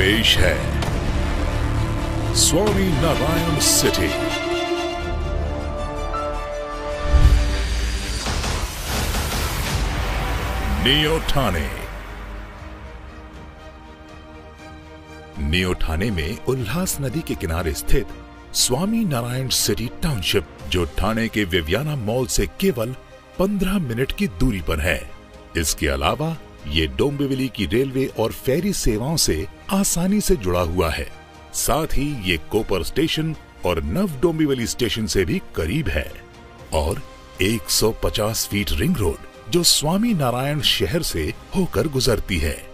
पेश है। Swami Narayan city. Neo Thane. Neo Thane में उल्लास नदी के किनारे स्थित स्वामी नारायण सिटी टाउनशिप, जो ठाणे के विवियाना मॉल से केवल 15 मिनट की दूरी पर है। इसके अलावा ये डोंबिवली की रेलवे और फेरी सेवाओं से आसानी से जुड़ा हुआ है। साथ ही ये कोपर स्टेशन और नव डोंबिवली स्टेशन से भी करीब है। और 150 फीट रिंग रोड जो स्वामी नारायण शहर से होकर गुजरती है।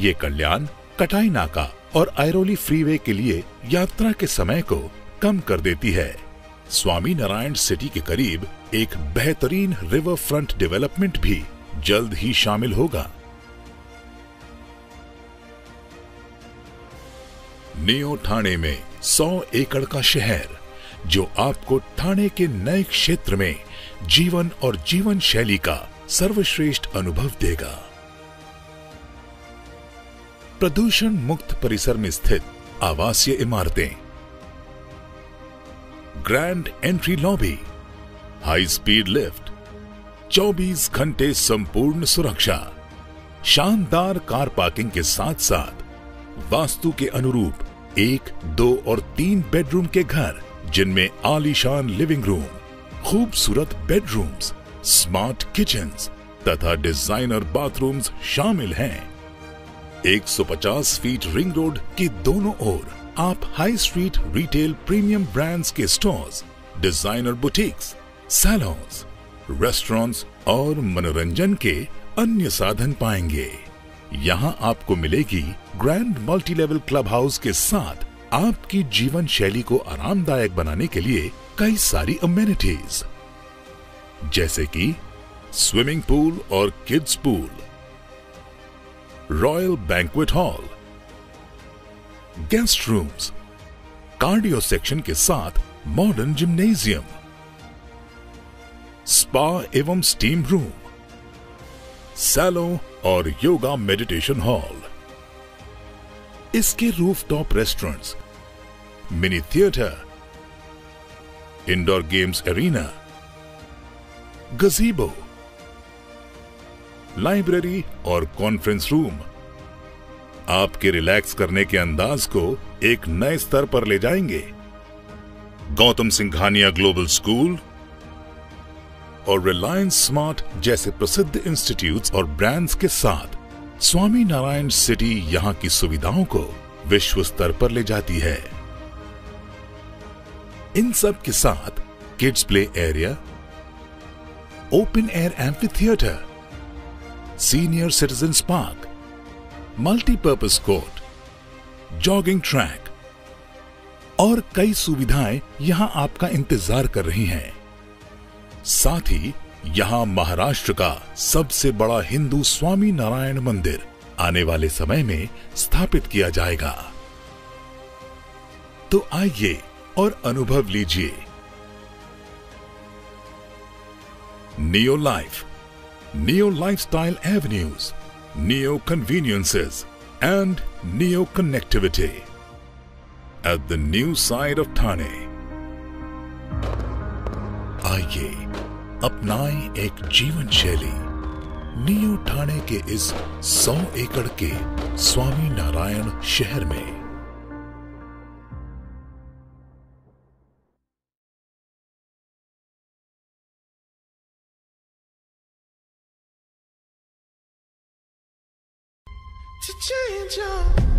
ये कल्याण, कटाई नाका और आयरोली फ्रीवे के लिए यात्रा के समय को कम कर देती है। स्वामी नारायण सिटी के करीब एक बेहतरीन रिवर फ्रंट डेवलपमेंट भी जल्द ही शामिल होगा। नियो ठाणे में 100 एकड़ का शहर, जो आपको ठाणे के नए क्षेत्र में जीवन और जीवन शैली का सर्वश्रेष्ठ अनुभव देगा। प्रदूषण मुक्त परिसर में स्थित आवासीय इमारतें, grand entry lobby, high speed lift 24 घंटे संपूर्ण सुरक्षा। शानदार कार पार्किंग के साथ साथ वास्तु के अनुरूप एक, दो और तीन बेडरूम के घर, जिनमें आलीशान लिविंग रूम खूबसूरत बेडरूम्स स्मार्ट किचन तथा डिज़ाइनर बाथरूम्स शामिल हैं। 150 फीट रिंग रोड के दोनों ओर आप high street retail premium brands के stores designer boutiques salons restaurants और मनोरंजन के अन्य साधन पाएँगे। यहाँ आपको मिलेगी grand multi level club house के साथ आपकी जीवन शैली को आरामदायक बनाने के लिए कई सारी अमेनिटीज जैसे कि स्विमिंग पूल और kids pool royal banquet hall guest rooms cardio section के साथ मॉडर्न जिम्नेजियम स्पा एवं स्टीम रूम सैलो और योगा मेडिटेशन हॉल इसके rooftop restaurants mini theatre indoor games arena gazebo library और कॉन्फ्रेंस रूम आपके रिलैक्स करने के अंदाज को एक नए स्तर पर ले जाएँगे. गौतम सिंघानिया ग्लोबल स्कूल और रिलायंस स्मार्ट जैसे प्रसिद्ध इंस्टीट्यूट्स और ब्रांड्स के साथ स्वामी नारायण सिटी यहाँ की सुविधाओं को विश्व स्तर पर ले जाती है। इन सब के साथ kids play area open air amphitheatre senior citizens park multipurpose court jogging track और कई सुविधाएँ यहाँ आपका इंतज़ार कर रही हैं। साथ ही यहाँ महाराष्ट्र का सबसे बड़ा हिंदू स्वामी नारायण मंदिर आने वाले समय में स्थापित किया जाएगा। तो आइए और अनुभव लीजिए। Neo life neo lifestyle avenues neo conveniences and neo connectivity at the new side of Thane आइए, अपनाएँ एक जीवन शैली। नियो ठाणे के इस 100 एकड़ के स्वामी नारायण शहर में। to change your